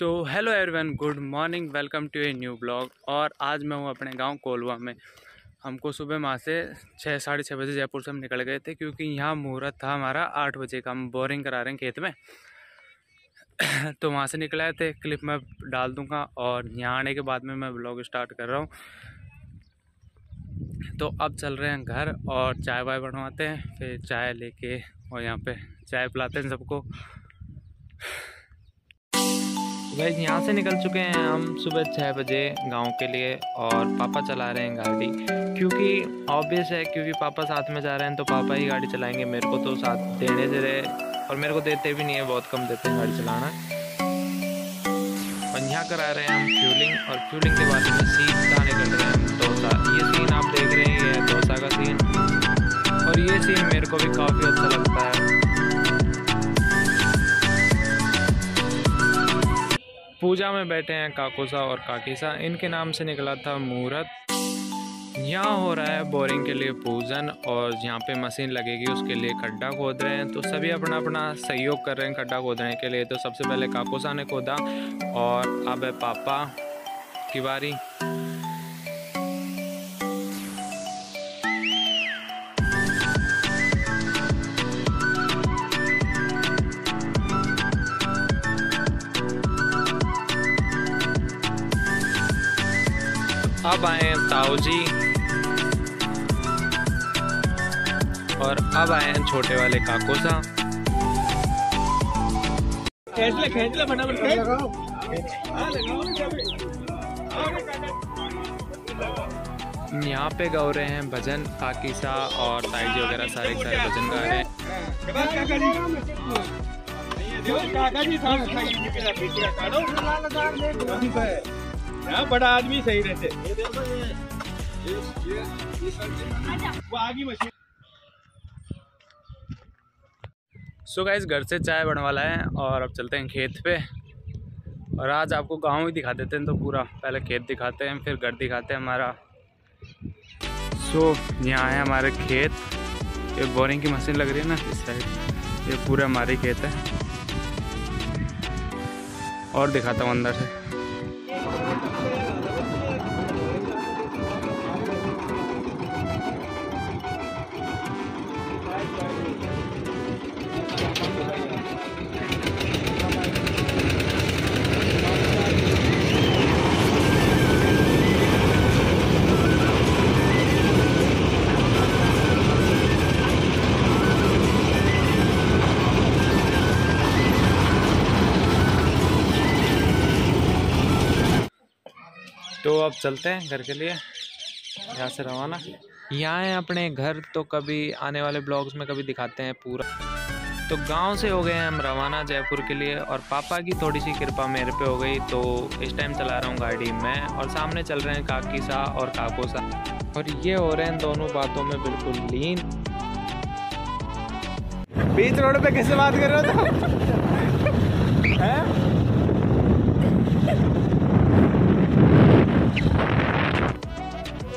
So hello everyone good morning welcome to a new blog और आज मैं हूँ अपने गाँव कोलवा में। हमको सुबह वहाँ से छः, साढ़े छः बजे जयपुर से हम निकल गए थे, क्योंकि यहाँ मुहूर्त था हमारा आठ बजे का। हम बोरिंग करा रहे हैं खेत में। तो वहाँ से निकल आए थे। क्लिप मैं डाल दूँगा और यहाँ आने के बाद में मैं ब्लॉग स्टार्ट कर रहा हूँ। तो अब चल रहे हैं घर और चाय वाय बनवाते हैं। फिर चाय लेके और यहाँ पे चाय पिलाते हैं सबको। गैस यहाँ से निकल चुके हैं हम सुबह छः बजे गाँव के लिए और पापा चला रहे हैं गाड़ी। क्योंकि ऑब्वियस है, क्योंकि पापा साथ में जा रहे हैं तो पापा ही गाड़ी चलाएँगे। मेरे को तो साथ देने से रहे, और मेरे को देते भी नहीं है, बहुत कम देते हैं गाड़ी चलाना। और यहाँ करा रहे हैं हम फ्यूलिंग और फ्यूलिंग के बाद में सीधा निकल रहे हैं डोसा ये सीन आप देख रहे हैं, ये डोसा का सीन और ये सीन मेरे को भी काफ़ी पूजा में बैठे हैं काकोसा और काकीसा। इनके नाम से निकला था मुहूर्त यहाँ हो रहा है बोरिंग के लिए पूजन और यहाँ पे मशीन लगेगी, उसके लिए खड्डा खोद रहे हैं। तो सभी अपना अपना सहयोग कर रहे हैं खड्डा खोदने के लिए। तो सबसे पहले काकोसा ने खोदा और अब है पापा की बारी अब आए हैं ताऊ जी और अब आए हैं छोटे वाले काकोसा खेच ले खेच ले फटाफट खेच यहाँ पे गा रहे हैं भजन काकीसा और ताई जी वगैरह सारे सारे भजन गा रहे हैं। यहाँ बड़ा आदमी सही रहते। वो आगे मशीन सो गाइस घर से चाय बनवा लाए हैं और अब चलते हैं खेत पे। और आज आपको गाँव ही दिखा देते हैं तो पूरा। पहले खेत दिखाते हैं फिर घर दिखाते हैं हमारा। सो यहाँ है हमारे खेत। ये बोरिंग की मशीन लग रही है ना इस साइड। ये पूरा हमारे खेत है। और दिखाता हूँ अंदर से। तो अब चलते हैं घर के लिए यहाँ से रवाना। यहाँ है अपने घर तो कभी आने वाले ब्लॉग्स में कभी दिखाते हैं पूरा। तो गाँव से हो गए हम रवाना जयपुर के लिए और पापा की थोड़ी सी कृपा मेरे पे हो गई तो इस टाइम चला रहा हूँ गाड़ी मैं और सामने चल रहे हैं काकी सा और काको सा और ये हो रहे हैं दोनों बातों में बिल्कुल लीन। बीच रोड पे कैसे बात कर रहे हो हैं?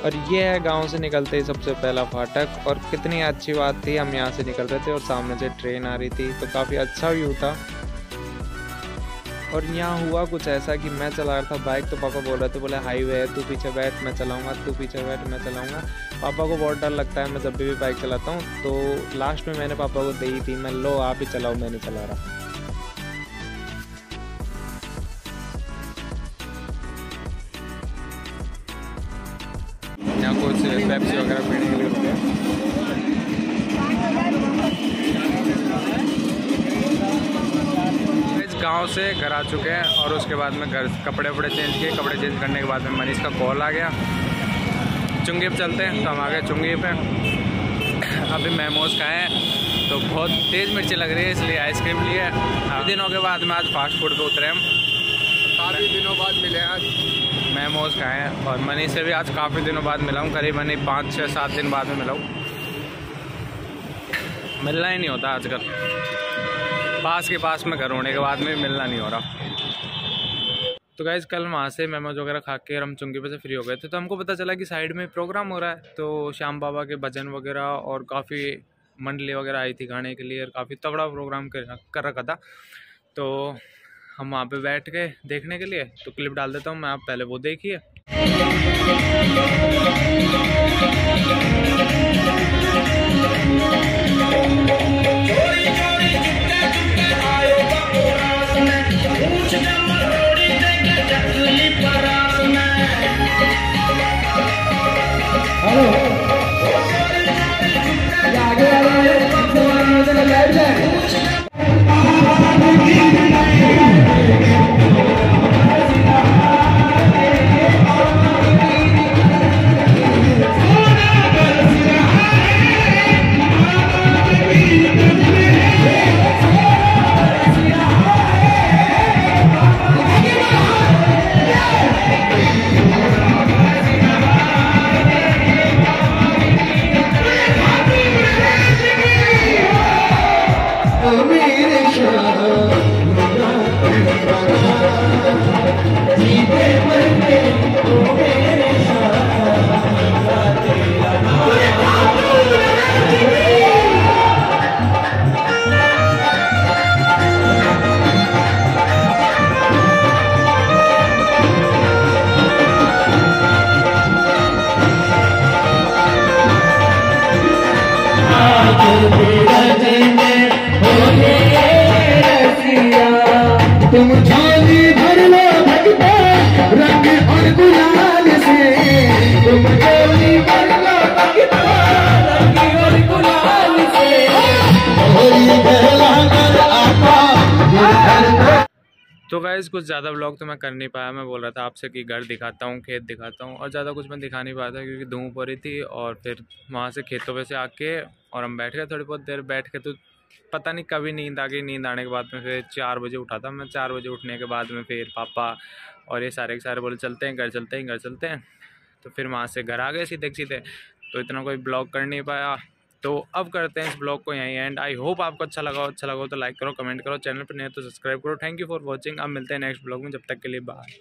और ये है गाँव से निकलते ही सबसे पहला फाटक। और कितनी अच्छी बात थी हम यहाँ से निकल रहे थे और सामने से ट्रेन आ रही थी तो काफ़ी अच्छा व्यू था। और यहाँ हुआ कुछ ऐसा कि मैं चला रहा था बाइक तो पापा बोल रहे थे बोले हाईवे है तू पीछे बैठ मैं चलाऊँगा तू पीछे बैठ मैं चलाऊँगा। पापा को बहुत डर लगता है मैं जब भी, बाइक चलाता हूँ तो लास्ट में मैंने पापा को दी थी मैं लो आप ही चलाओ मैं नहीं चला रहा। कुछ पेप्सी वगैरह पीने के लिए रुके हैं। गाँव से घर आ चुके हैं और उसके बाद में घर कपड़े वपड़े चेंज किए। कपड़े चेंज करने के बाद में मनीष का कॉल आ गया। चुंगी पे चलते हैं तो हम आ गए चुंगी पे। अभी मेमोज खाए हैं तो बहुत तेज़ मिर्ची लग रही है इसलिए आइसक्रीम लिए। काफ़ी दिनों के बाद में आज फास्ट फ़ूड पे उतरे हम। काफ़ी दिनों बाद मिले आज। मेमोज खाए हैं। और मनी से भी आज काफ़ी दिनों बाद मिला हूँ, करीब मनी पाँच छः सात दिन बाद में मिला हूँ। मिलना ही नहीं होता आजकल। पास के पास में घर होने के बाद में मिलना नहीं हो रहा। तो गाइज़ कल वहाँ से मेमोज वगैरह खा के हम चुंगी पे से फ्री हो गए थे तो हमको पता चला कि साइड में प्रोग्राम हो रहा है। तो श्याम बाबा के भजन वगैरह और काफ़ी मंडली वगैरह आई थी गाने के लिए और काफ़ी तगड़ा प्रोग्राम कर रखा था। तो हम वहाँ पे बैठ गए देखने के लिए। तो क्लिप डाल देता हूँ मैं, आप पहले वो देखिए। तो गाइज़ कुछ ज़्यादा ब्लॉग तो मैं कर नहीं पाया। मैं बोल रहा था आपसे कि घर दिखाता हूँ, खेत दिखाता हूँ, और ज़्यादा कुछ मैं दिखा नहीं पाया था क्योंकि धूप हो रही थी और फिर वहाँ से खेतों पे से आके, और हम बैठ गए थोड़ी बहुत देर, बैठ के तो पता नहीं कभी नींद आ गई, नींद आने के बाद में फिर चार बजे उठा था मैं, चार बजे उठने के बाद में फिर पापा और ये सारे के सारे बोले, चलते हैं, घर चलते हैं, घर चलते हैं। तो फिर वहाँ से घर आ गए सीधे सीधे। तो इतना कोई ब्लॉग कर नहीं पाया। तो अब करते हैं इस ब्लॉग को यहीं एंड आई होप आपको अच्छा लगा अच्छा लगा तो लाइक करो कमेंट करो चैनल पर नहीं तो सब्सक्राइब करो। थैंक यू फॉर वॉचिंग अब मिलते हैं नेक्स्ट ब्लॉग में। जब तक के लिए बाय